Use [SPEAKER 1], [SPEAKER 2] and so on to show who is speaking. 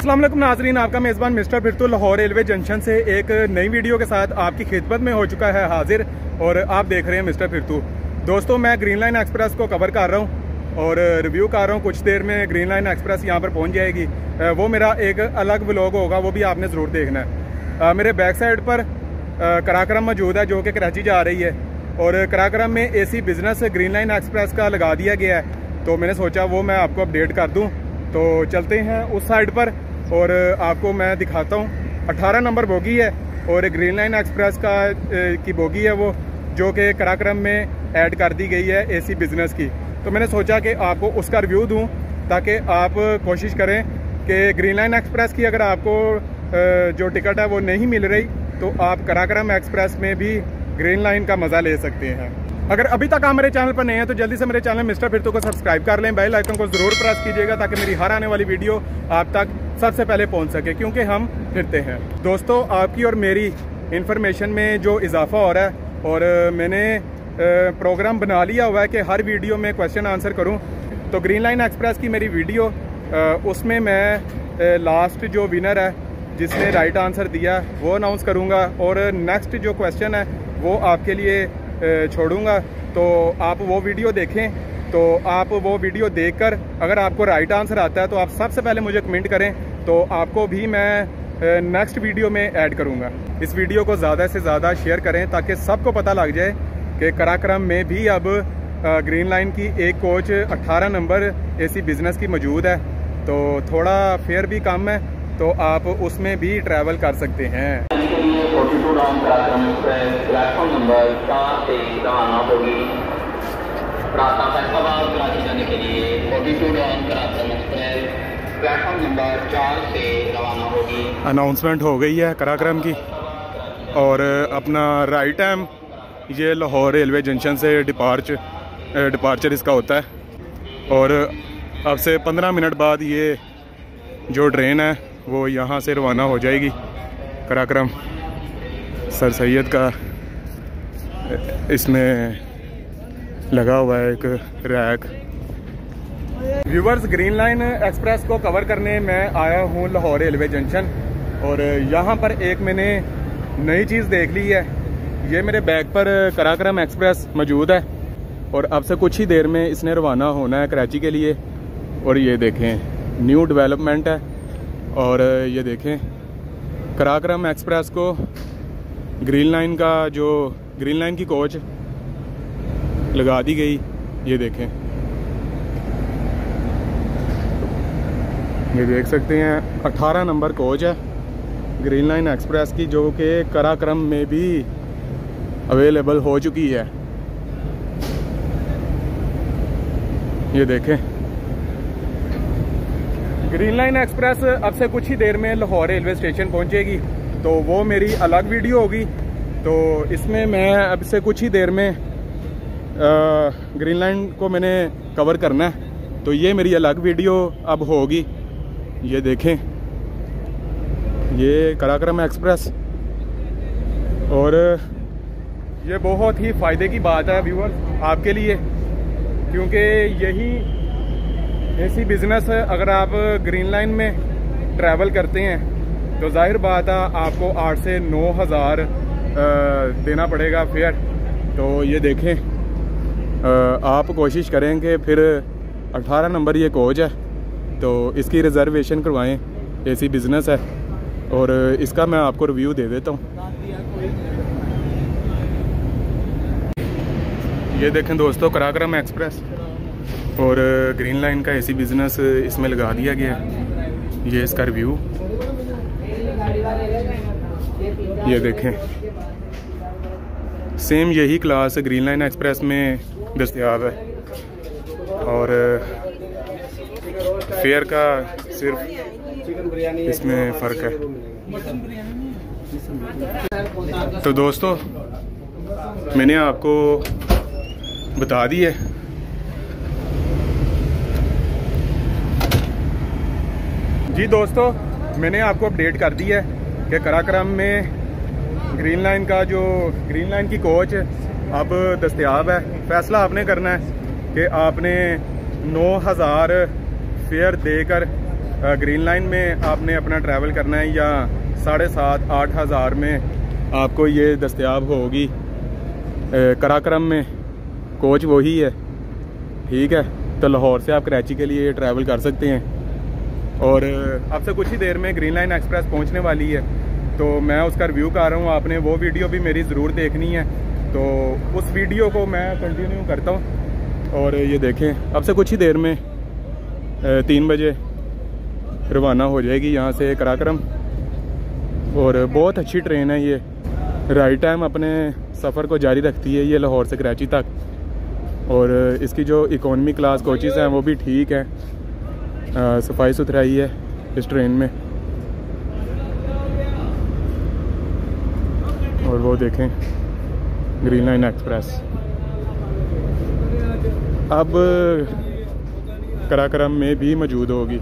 [SPEAKER 1] असलम नाजरीन, आपका मेज़बान mister Phirtu Lahore railway junction से एक नई वीडियो के साथ आपकी खिदमत में हो चुका है हाजिर और आप देख रहे हैं मिस्टर फिरतु दोस्तों, मैं ग्रीन लाइन एक्सप्रेस को कवर कर रहा हूँ और रिव्यू कर रहा हूँ। कुछ देर में ग्रीन लाइन एक्सप्रेस यहाँ पर पहुँच जाएगी। वो मेरा एक अलग व्लॉग होगा, वो भी आपने ज़रूर देखना है। मेरे बैक साइड पर कराक्रम मौजूद है, जो कि कराची जा रही है। और कराक्रम में AC business green line express का लगा दिया गया है। तो मैंने सोचा वो मैं आपको अपडेट कर दूँ। तो चलते हैं उस साइड पर। और आपको मैं दिखाता हूँ। 18 नंबर बोगी है और ग्रीन लाइन एक्सप्रेस का की बोगी है वो, जो कि कराक्रम में ऐड कर दी गई है एसी बिज़नेस की। तो मैंने सोचा कि आपको उसका रिव्यू दूँ, ताकि आप कोशिश करें कि ग्रीन लाइन एक्सप्रेस की अगर आपको जो टिकट है वो नहीं मिल रही तो आप कराक्रम एक्सप्रेस में भी ग्रीन लाइन का मज़ा ले सकते हैं। अगर अभी तक आप मेरे चैनल पर नहीं हैं तो जल्दी से मेरे चैनल मिस्टर फिरतू को सब्सक्राइब कर लें। बेल आइकन को ज़रूर प्रेस कीजिएगा, ताकि मेरी हर आने वाली वीडियो आप तक सबसे पहले पहुँच सके, क्योंकि हम फिरते हैं। दोस्तों, आपकी और मेरी इन्फॉर्मेशन में जो इजाफा हो रहा है, और मैंने प्रोग्राम बना लिया हुआ है कि हर वीडियो में क्वेश्चन आंसर करूँ तो ग्रीन लाइन एक्सप्रेस की मेरी वीडियो उसमें मैं लास्ट जो विनर है, जिसने राइट आंसर दिया, वो अनाउंस करूँगा, और नेक्स्ट जो क्वेश्चन है, वो आपके लिए छोड़ूँगा। तो आप वो वीडियो देखें तो आप वो वीडियो देखकर, अगर आपको राइट आंसर आता है तो आप सबसे पहले मुझे कमेंट करें तो आपको भी मैं नेक्स्ट वीडियो में ऐड करूँगा। इस वीडियो को ज़्यादा से ज़्यादा शेयर करें ताकि सबको पता लग जाए कि कराक्रम में भी अब ग्रीन लाइन की एक कोच 18 नंबर एसी बिज़नेस की मौजूद है। तो थोड़ा फेयर भी कम है तो आप उसमें भी ट्रैवल कर सकते हैं। प्लेटफॉर्म नंबर अनाउंसमेंट हो गई है कराक्रम की। और अपना राइट टाइम ये लाहौर रेलवे जंक्शन से डिपार्च डिपार्चर इसका होता है। और, अब से पंद्रह मिनट बाद ये जो ट्रेन है, वो यहाँ से रवाना हो जाएगी। कराक्रम, सर सैद का इसमें लगा हुआ है एक rake viewers green line express को कवर करने मैं आया हूँ लाहौर रेलवे जंक्शन और यहाँ पर एक मैंने नई चीज़ देख ली है। ये मेरे बैग पर कराक्रम एक्सप्रेस मौजूद है और अब से कुछ ही देर में इसने रवाना होना है कराची के लिए। और ये देखें न्यू डेवलपमेंट है और ये देखें, कराक्रम एक्सप्रेस को ग्रीन लाइन का जो ग्रीन लाइन की कोच लगा दी गई, ये देखें। ये देख सकते हैं 18 नंबर कोच है, ग्रीन लाइन एक्सप्रेस की, जो कि कराक्रम में भी अवेलेबल हो चुकी है। ये देखें। ग्रीन लाइन एक्सप्रेस अब से कुछ ही देर में लाहौर रेलवे स्टेशन पहुंचेगी। तो वो मेरी अलग वीडियो होगी। तो इसमें मैं अब से कुछ ही देर में ग्रीन लाइन को मैंने कवर करना है। तो ये मेरी अलग वीडियो अब होगी। ये देखें। ये कराक्रम एक्सप्रेस। और ये बहुत ही फ़ायदे की बात है व्यूअर्स आपके लिए। क्योंकि यही ऐसी बिज़नेस अगर आप ग्रीन लाइन में ट्रैवल करते हैं तो ज़ाहिर बात है आपको आठ से नौ हज़ार देना पड़ेगा फेयर तो ये देखें आप कोशिश करेंगे फिर 18 नंबर ये कोच है। तो इसकी रिज़र्वेशन करवाएँ। ऐसी बिज़नेस है। और इसका मैं आपको रिव्यू दे देता हूँ। ये देखें दोस्तों कराक्रम एक्सप्रेस और ग्रीन लाइन का ऐसी बिज़नेस इसमें लगा दिया गया है। ये इसका रिव्यू ये देखें। सेम यही क्लास ग्रीन लाइन एक्सप्रेस में दस्तियाब है। और फेयर का सिर्फ़ इसमें फ़र्क है। तो दोस्तों, मैंने आपको बता दी है। जी दोस्तों, मैंने आपको अपडेट कर दी है कि कराक्रम में ग्रीन लाइन का जो ग्रीन लाइन की कोच अब दस्तियाब है। फैसला आपने करना है कि आपने 9000 फेयर देकर ग्रीन लाइन में आपने अपना ट्रैवल करना है या साढ़े सात, आठ हज़ार में आपको ये दस्तियाब होगी। कराक्रम में कोच वही है, ठीक है? तो लाहौर से आप कराची के लिए ट्रैवल कर सकते हैं। और अब से कुछ ही देर में ग्रीन लाइन एक्सप्रेस पहुँचने वाली है। तो मैं उसका रिव्यू कर रहा हूँ, आपने वो वीडियो भी मेरी ज़रूर देखनी है। तो उस वीडियो को मैं कंटिन्यू करता हूँ। और ये देखें अब से कुछ ही देर में तीन बजे रवाना हो जाएगी यहाँ से कराक्रम। और बहुत अच्छी ट्रेन है ये। राइट टाइम अपने सफ़र को जारी रखती है ये लाहौर से कराची तक। और इसकी जो इकोनमी क्लास कोचेज़ हैं, वो भी ठीक है। सफ़ाई सुथराई है इस ट्रेन में। और वो देखें ग्रीन लाइन एक्सप्रेस अब कराक्रम में भी मौजूद होगी।